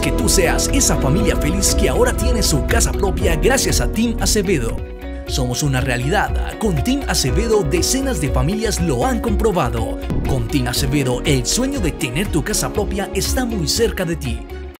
Que tú seas esa familia feliz que ahora tiene su casa propia gracias a Team Acevedo. Somos una realidad. Con Team Acevedo decenas de familias lo han comprobado. Con Team Acevedo el sueño de tener tu casa propia está muy cerca de ti.